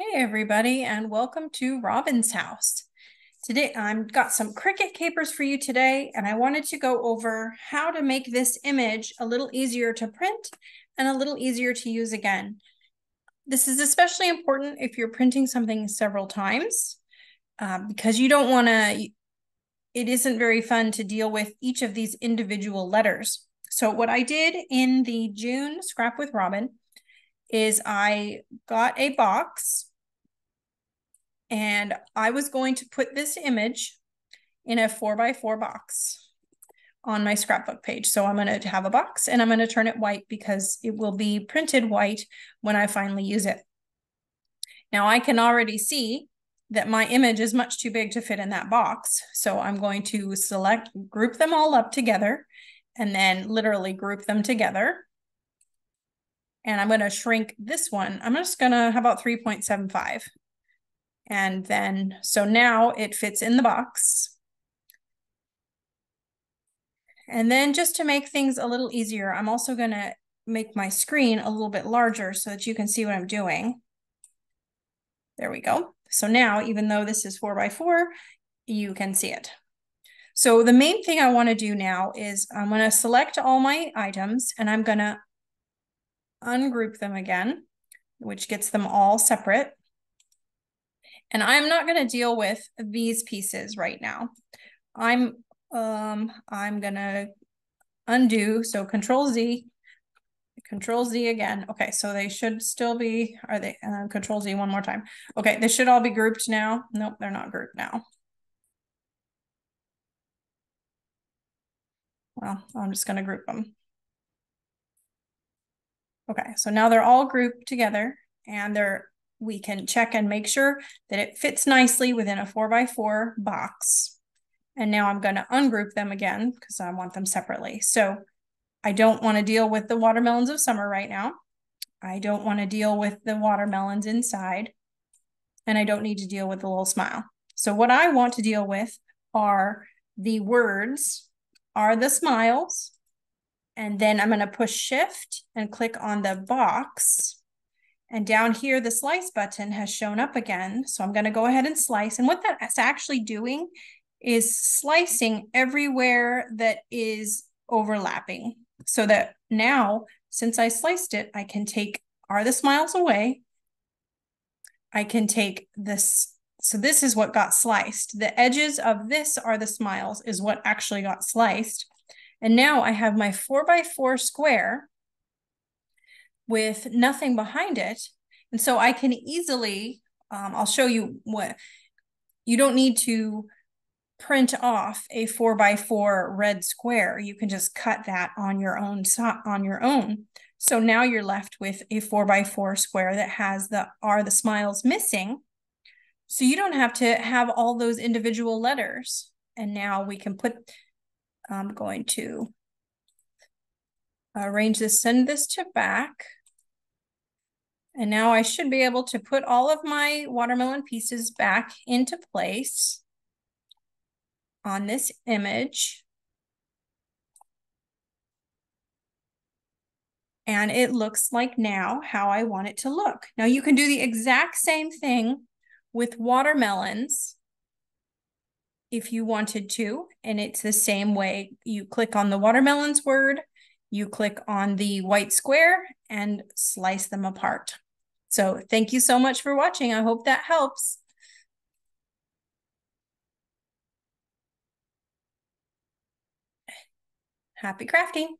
Hey everybody, and welcome to Robin's house. Today I've got some Cricut capers for you today, and I wanted to go over how to make this image a little easier to print and a little easier to use again. This is especially important if you're printing something several times, uh, because you don't want to, it isn't very fun to deal with each of these individual letters. So what I did in the June Scrap with Robin is I got a box and I was going to put this image in a four by four box on my scrapbook page. So I'm going to have a box and I'm going to turn it white because it will be printed white when I finally use it. Now I can already see that my image is much too big to fit in that box. So I'm going to select, group them all up together and then literally group them together. And I'm going to shrink this one. I'm just going to, how about 3.75? And then, so now it fits in the box. And then just to make things a little easier, I'm also going to make my screen a little bit larger so that you can see what I'm doing. There we go. So now, even though this is four by four, you can see it. So the main thing I want to do now is I'm going to select all my items and I'm going to ungroup them again, which gets them all separate. And I'm not going to deal with these pieces right now. I'm um I'm going to undo so control Z control Z again. Okay, so they should still be are they uh, control Z one more time. Okay, they should all be grouped now. Nope, they're not grouped now. Well, I'm just going to group them. Okay, so now they're all grouped together and they're we can check and make sure that it fits nicely within a four by four box. And now I'm going to ungroup them again because I want them separately. So I don't want to deal with the watermelons of summer right now. I don't want to deal with the watermelons inside. And I don't need to deal with the little smile. So what I want to deal with are the words, are the smiles. And then I'm going to push shift and click on the box and down here, the slice button has shown up again. So I'm going to go ahead and slice. And what that's actually doing is slicing everywhere that is overlapping. So that now, since I sliced it, I can take are the smiles away. I can take this. So this is what got sliced. The edges of this are the smiles is what actually got sliced. And now I have my four by four square with nothing behind it. And so I can easily, um, I'll show you what, you don't need to print off a four by four red square. You can just cut that on your own, on your own. So now you're left with a four by four square that has the, are the smiles missing. So you don't have to have all those individual letters. And now we can put, I'm going to arrange this, send this to back. And now I should be able to put all of my watermelon pieces back into place on this image. And it looks like now how I want it to look. Now you can do the exact same thing with watermelons if you wanted to. And it's the same way. You click on the watermelons word, you click on the white square and slice them apart. So thank you so much for watching. I hope that helps. Happy crafting.